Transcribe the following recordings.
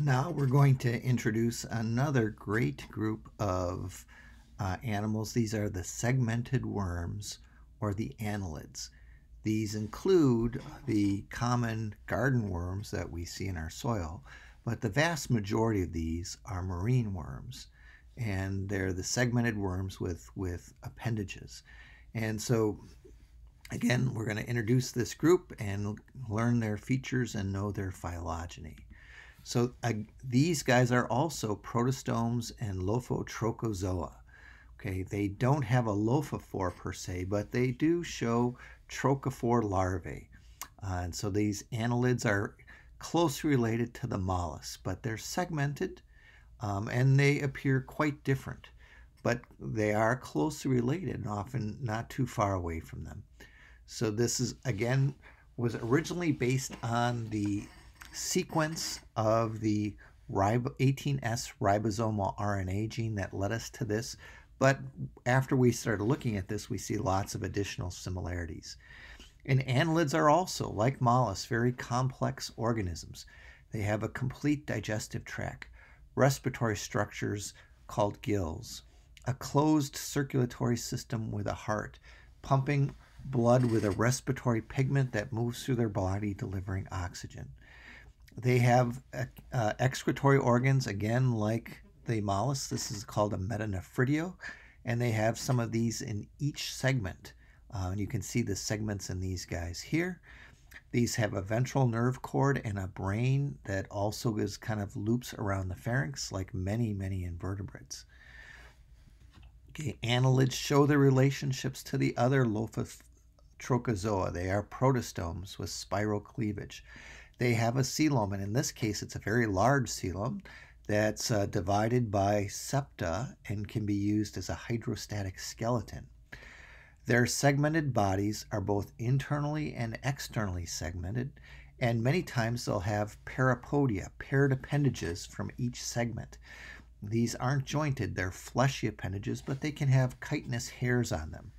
Now we're going to introduce another great group of uh, animals. These are the segmented worms or the annelids. These include the common garden worms that we see in our soil, but the vast majority of these are marine worms and they're the segmented worms with, with appendages. And so again, we're going to introduce this group and learn their features and know their phylogeny. So uh, these guys are also protostomes and Lophotrochozoa. Okay, they don't have a lophophore per se, but they do show trochophore larvae. Uh, and so these annelids are closely related to the mollusks, but they're segmented um, and they appear quite different. But they are closely related and often not too far away from them. So this is, again, was originally based on the sequence of the 18S ribosomal RNA gene that led us to this. But after we started looking at this, we see lots of additional similarities. And annelids are also, like mollusks, very complex organisms. They have a complete digestive tract, respiratory structures called gills, a closed circulatory system with a heart, pumping blood with a respiratory pigment that moves through their body, delivering oxygen. They have uh, excretory organs, again, like the mollusks. This is called a metanephridia, and they have some of these in each segment. Uh, and you can see the segments in these guys here. These have a ventral nerve cord and a brain that also is kind of loops around the pharynx, like many, many invertebrates. Okay, annelids show their relationships to the other Lophotrochozoa. They are protostomes with spiral cleavage they have a coelom, and in this case, it's a very large coelom that's uh, divided by septa and can be used as a hydrostatic skeleton. Their segmented bodies are both internally and externally segmented, and many times they'll have parapodia, paired appendages from each segment. These aren't jointed, they're fleshy appendages, but they can have chitinous hairs on them.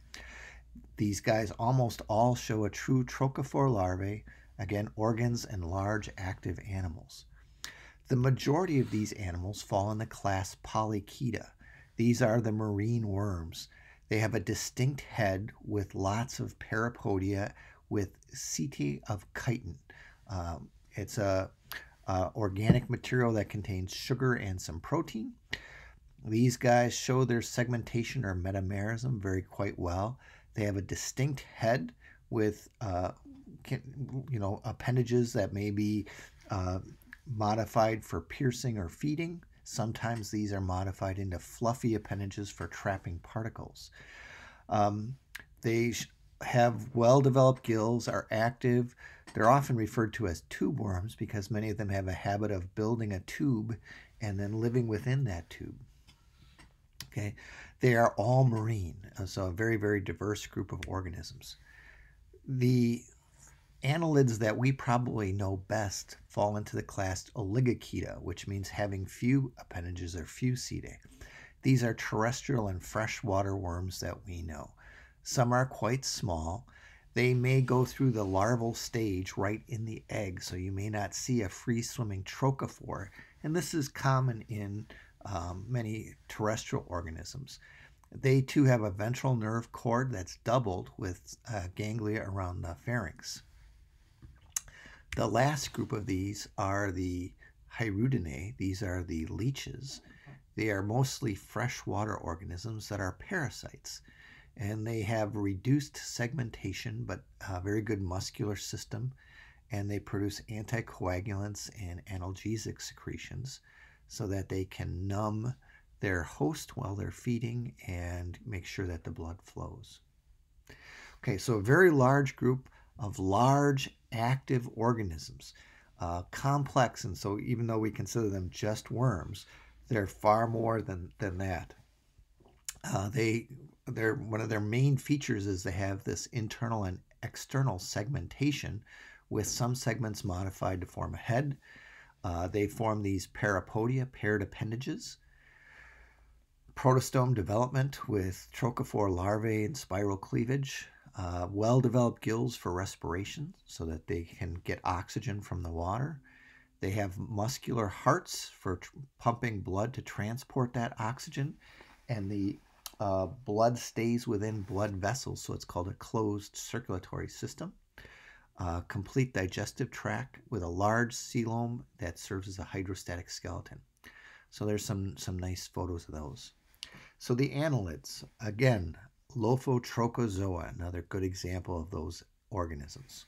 These guys almost all show a true trochophore larvae again, organs and large active animals. The majority of these animals fall in the class Polychaeta. These are the marine worms. They have a distinct head with lots of parapodia with setae of chitin. Um, it's a, a organic material that contains sugar and some protein. These guys show their segmentation or metamerism very quite well. They have a distinct head with uh, you know, appendages that may be uh, modified for piercing or feeding. Sometimes these are modified into fluffy appendages for trapping particles. Um, they have well developed gills, are active. They're often referred to as tube worms because many of them have a habit of building a tube and then living within that tube. Okay, they are all marine, uh, so a very, very diverse group of organisms. The annelids that we probably know best fall into the class Oligochaeta, which means having few appendages or few setae. These are terrestrial and freshwater worms that we know. Some are quite small. They may go through the larval stage right in the egg, so you may not see a free swimming trochophore, and this is common in um, many terrestrial organisms. They too have a ventral nerve cord that's doubled with uh, ganglia around the pharynx. The last group of these are the Hirudinea. These are the leeches. They are mostly freshwater organisms that are parasites. And they have reduced segmentation, but a very good muscular system. And they produce anticoagulants and analgesic secretions so that they can numb their host while they're feeding and make sure that the blood flows. Okay, so a very large group of large active organisms, uh, complex, and so even though we consider them just worms, they're far more than than that. Uh, they they're one of their main features is they have this internal and external segmentation, with some segments modified to form a head. Uh, they form these parapodia, paired appendages. Protostome development with trochophore larvae and spiral cleavage uh, well developed gills for respiration so that they can get oxygen from the water. They have muscular hearts for tr- pumping blood to transport that oxygen, and the uh, blood stays within blood vessels, so it's called a closed circulatory system. Uh, complete digestive tract with a large coelom that serves as a hydrostatic skeleton. So there's some some nice photos of those. So the annelids, again, Lophotrochozoa, another good example of those organisms.